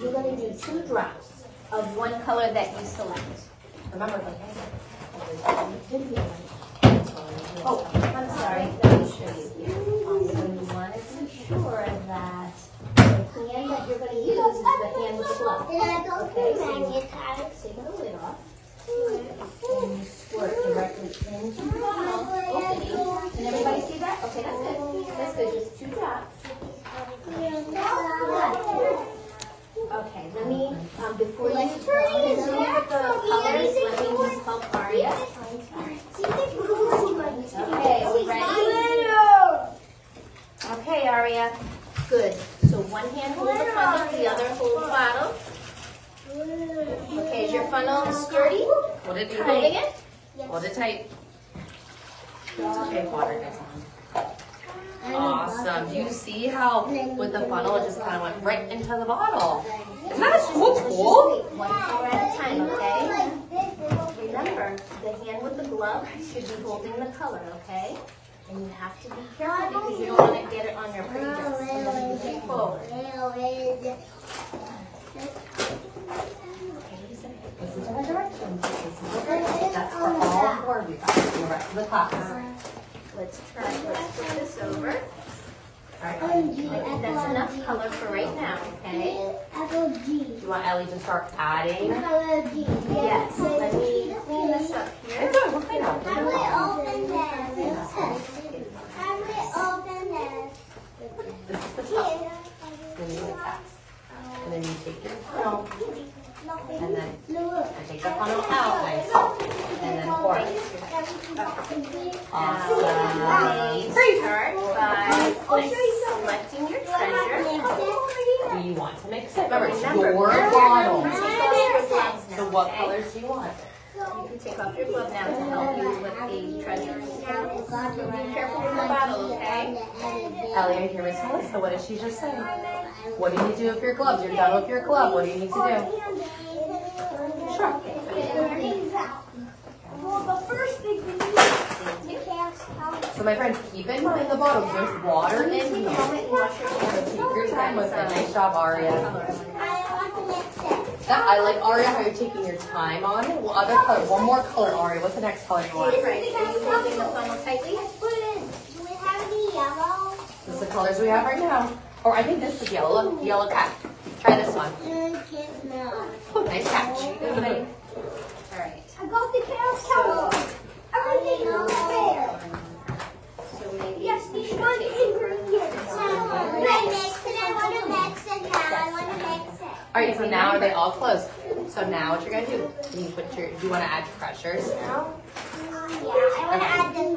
you're gonna do two drops of one color that you select. Remember, said. Oh, I'm sorry, let me show you here. Um, so you wanna be sure that the hand that you're gonna use is the hand with the glove. Did I go Okay, so you take the lid off. And you squirt directly into the funnel opening. Can everybody see that? Okay, that's good. That's good, just two drops. Okay, let me, um, before you, let me turn get it the back colors, so let we me everything just help Aria. Okay, Okay, are we ready? Okay, Aria. Good. So one hand hold the funnel, the other hold the bottle. Okay, is your funnel sturdy? Hold it You holding tight. it? Hold it tight. Okay, water gets on. Awesome. Do you see how with the funnel it just kind of went right into the bottle? Isn't that a cool tool? One color at a time, okay? Remember, the hand with the glove should be holding the color, okay? And you have to be careful because you don't want to get it on your pretty dress. So let forward. Listen to her directions. Listen to her directions. That's for all four of you guys and the rest the uh, class. Let's try, let's put this over. Alright. That's enough color for right now, okay? Apple G. Do you want Ellie to start adding? Apple G. Yes, let me clean this up here. It's good. We'll clean up. How we open this? How do we open this? This is the top. Then you attach. And then you take your funnel and then and take the funnel out nice. And then pour it. Awesome. Start by selecting your treasure. Do you want to mix it? Remember, it's your take bottle. off your gloves now, So what colors do you want? You can take off your glove now to help you with the treasure. Be careful with the bottle, okay? Ellie, are you here, Miss Melissa? What did she just say? What do you need to do with your gloves? You're done with your glove. What do you need to do? Sure. Well, the first thing we need is So my friends, keep in mind the bottles. There's water in Take here. moment and wash your So take your time with it. Nice job, Aria. I want to mix it. That, I like Aria how you're taking your time on it. Well, other color, one more color, Aria. What's the next color you want? Right, are you holding the funnel tightly? Put in. Do we have any yellow? This is the colors we have right now. Or I think this is yellow. Look, yellow cat. Try this one. Can't smell. Oh, nice catch. Everybody? All right. I got the carrot color. Everything is fair. All right, so now are they all closed? So now what you're gonna do? You put your. Do you want to add your pressures? Yeah, I want to add this.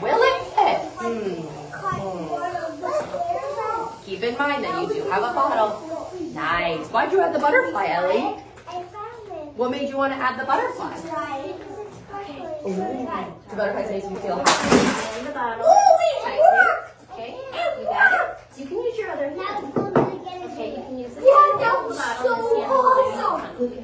Will it fit? Hmm. Keep in mind that you do have a bottle. Nice. Why'd you add the butterfly, Ellie? I found it. What made you want to add the butterfly? Right. The butterfly makes you feel happy. Maybe,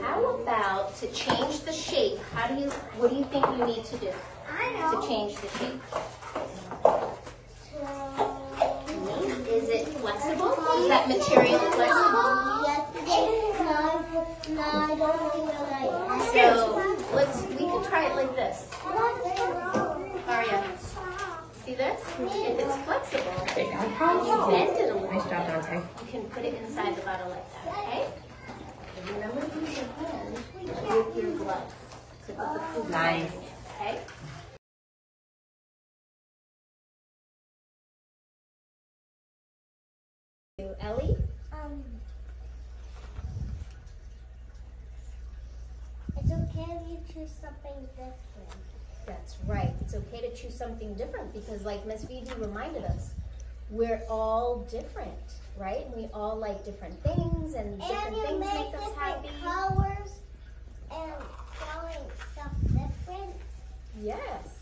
how about to change the shape? How do you, what do you think you need to do to change the shape? Is it flexible? Is that material flexible? Yes. No, no, I don't think I So let's, we can try it like this. Aria, see this? If it's flexible, you bend it a little. Nice job, Dante. You can put it inside the bottle like that, okay? And remember to use your hand with your gloves to put the food Nice. Okay? You, Ellie? Um, it's okay if you choose something different. That's right. It's okay to choose something different because, like Miss Vivi reminded us, we're all different, right? And we all like different things, and And different things make make us happy. colors and spelling stuff different. Yes.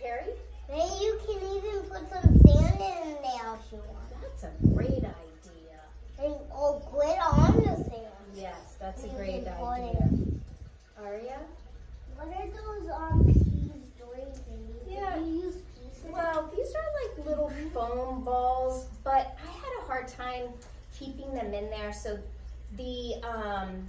Carrie, Maybe you can even put some sand in there if you want. that's a great idea. And or grit on the sand. Yes, that's a great idea. It- Aria? What are those um peas doing thingies? Yeah. Do you use peas? Well, these are like little foam balls, but I had a hard time keeping them in there. So the um,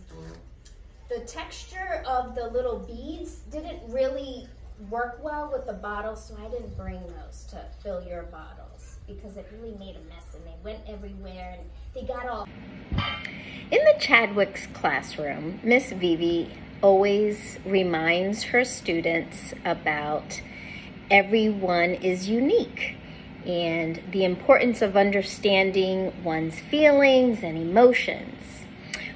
the texture of the little beads didn't really work well with the bottle, so I didn't bring those to fill your bottles because it really made a mess and they went everywhere and they got all. In the Chadwick's classroom, Miss Vivi always reminds her students about everyone is unique and the importance of understanding one's feelings and emotions.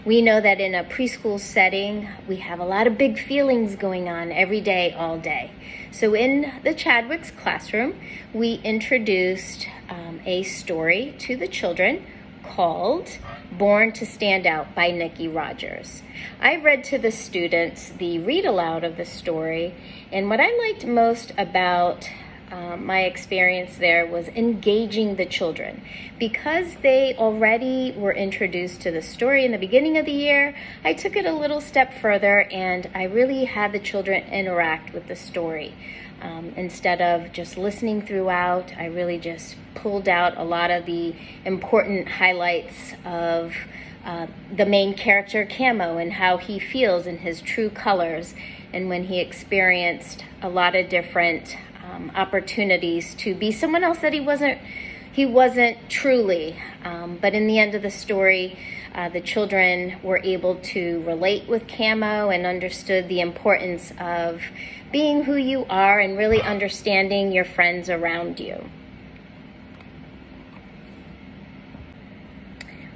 We know that in a preschool setting, we have a lot of big feelings going on every day, all day. So, in the Chadwick's classroom, we introduced um, a story to the children called Born to Stand Out by Nikki Rogers. I read to the students the read aloud of the story, and what I liked most about um, my experience there was engaging the children. Because they already were introduced to the story in the beginning of the year, I took it a little step further and I really had the children interact with the story. Um, instead of just listening throughout, I really just pulled out a lot of the important highlights of uh, the main character, Camo, and how he feels in his true colors, and when he experienced a lot of different um, opportunities to be someone else that he wasn't he wasn't truly. Um, but in the end of the story uh, the children were able to relate with camo and understood the importance of being who you are and really understanding your friends around you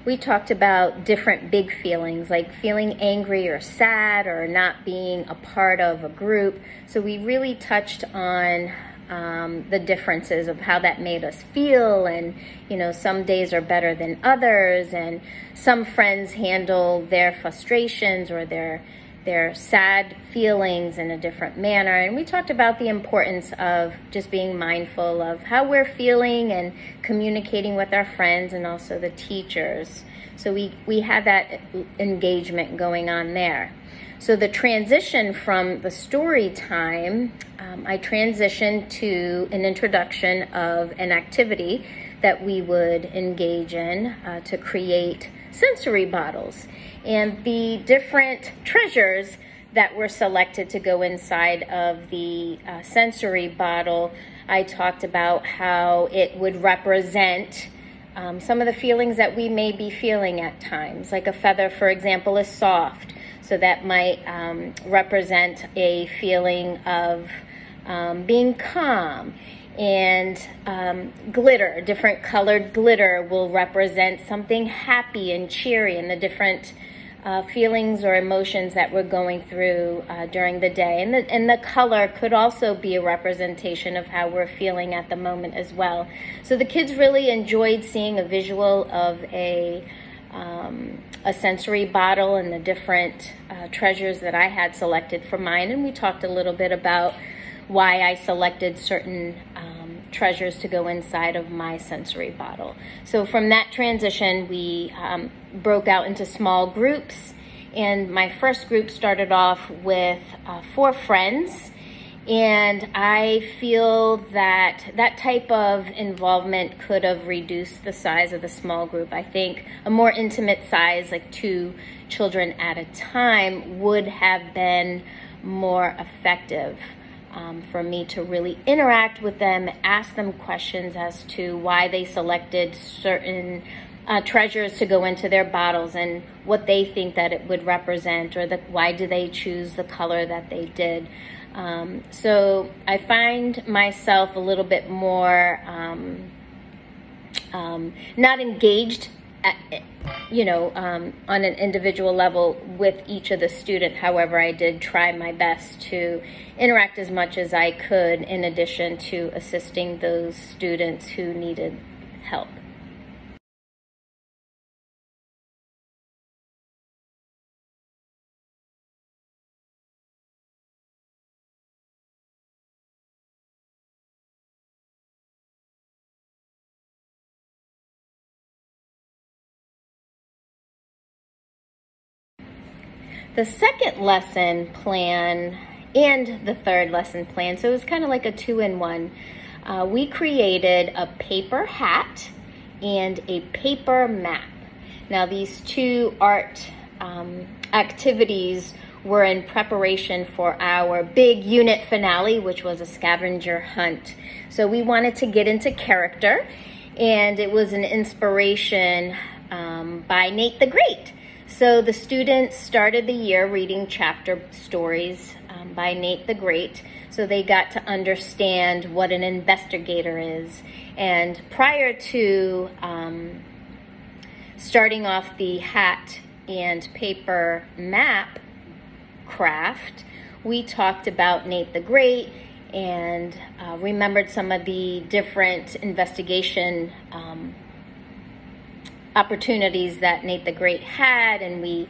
we talked about different big feelings like feeling angry or sad or not being a part of a group. So we really touched on um, the differences of how that made us feel, and you know, some days are better than others, and some friends handle their frustrations or their their sad feelings in a different manner. And we talked about the importance of just being mindful of how we're feeling and communicating with our friends and also the teachers. So we, we had that engagement going on there. So the transition from the story time, um, I transitioned to an introduction of an activity that we would engage in uh, to create sensory bottles and the different treasures that were selected to go inside of the uh, sensory bottle. I talked about how it would represent um, some of the feelings that we may be feeling at times. Like a feather, for example, is soft, so that might um, represent a feeling of um, being calm and um, glitter, different colored glitter will represent something happy and cheery and the different uh, feelings or emotions that we're going through uh, during the day. And the, and the color could also be a representation of how we're feeling at the moment as well. So the kids really enjoyed seeing a visual of a um, a sensory bottle and the different uh, treasures that I had selected for mine. And we talked a little bit about why I selected certain treasures to go inside of my sensory bottle. So from that transition, we um, broke out into small groups. And my first group started off with uh, four friends. And I feel that that type of involvement could have reduced the size of the small group. I think a more intimate size, like two children at a time, would have been more effective um, for me to really interact with them, ask them questions as to why they selected certain uh, treasures to go into their bottles and what they think that it would represent, or the, why do they choose the color that they did. Um, so I find myself a little bit more um, um not engaged you know, um, on an individual level with each of the student. However, I did try my best to interact as much as I could in addition to assisting those students who needed help. The second lesson plan and the third lesson plan, so it was kind of like a two in one. Uh, we created a paper hat and a paper map. Now, these two art um, activities were in preparation for our big unit finale, which was a scavenger hunt. So we wanted to get into character, and it was an inspiration um, by Nate the Great. So the students started the year reading chapter stories um, by Nate the Great. So they got to understand what an investigator is. And prior to um, starting off the hat and paper map craft, we talked about Nate the Great and uh, remembered some of the different investigation um, opportunities that Nate the Great had, and we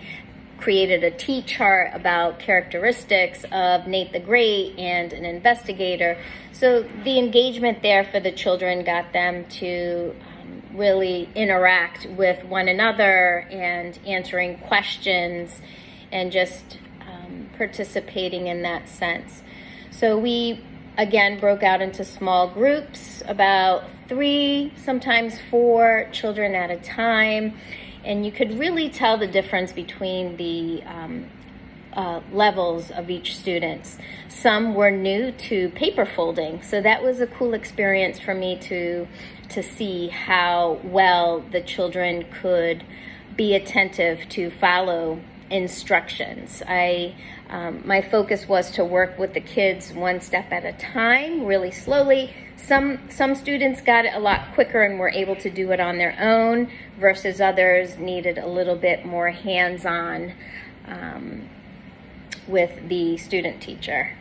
created a T chart about characteristics of Nate the Great and an investigator. So the engagement there for the children got them to um, really interact with one another and answering questions and just um, participating in that sense. So we again broke out into small groups, about three, sometimes four children at a time. And you could really tell the difference between the um, uh, levels of each students. Some were new to paper folding, so that was a cool experience for me to to see how well the children could be attentive to follow instructions. I um, my focus was to work with the kids one step at a time, really slowly. Some some students got it a lot quicker and were able to do it on their own, versus others needed a little bit more hands-on um, with the student teacher.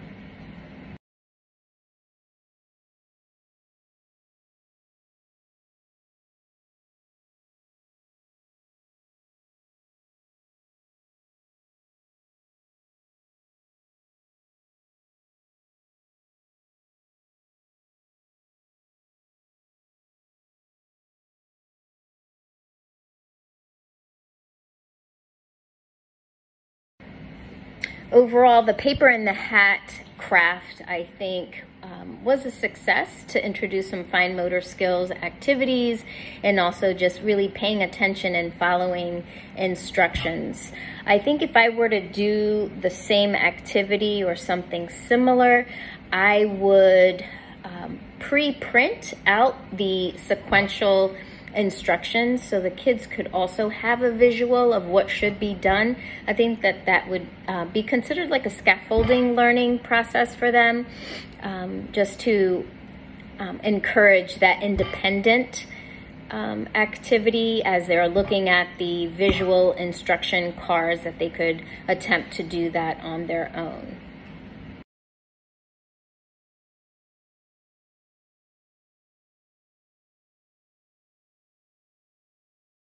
Overall, the paper and the hat craft, I think, um, was a success to introduce some fine motor skills activities and also just really paying attention and following instructions. I think if I were to do the same activity or something similar, I would um, pre-print out the sequential instructions so the kids could also have a visual of what should be done. I think that that would uh, be considered like a scaffolding learning process for them, um, just to um, encourage that independent um, activity as they're looking at the visual instruction cards that they could attempt to do that on their own.